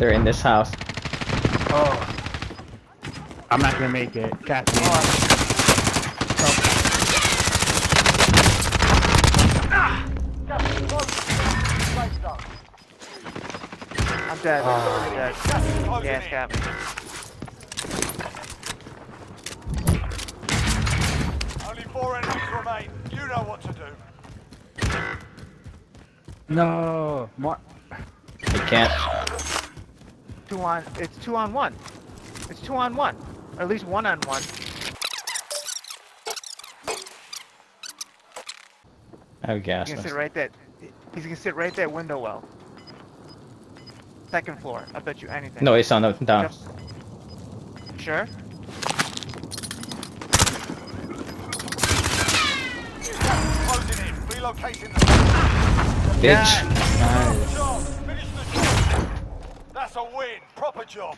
They're in this house. Oh. I'm not gonna make it. God damn. Oh, I'm dead. Ah. I'm dead. Yeah, it's. Only four enemies remain. You know what to do. No. Mar They can't. Two on. It's two on one. It's two on one. Or at least one on one. I have gas. He's gonna sit right there. He's gonna sit right there, window well. Second floor. I bet you anything. No, it's on the down. Just- Sure. Closing in. Relocating the Bitch. job. That's a win. Proper job.